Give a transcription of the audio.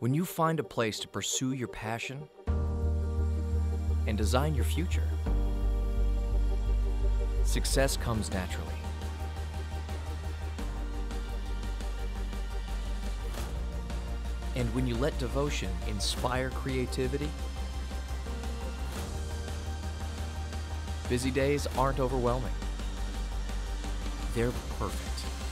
When you find a place to pursue your passion and design your future, success comes naturally. And when you let devotion inspire creativity, busy days aren't overwhelming. They're perfect.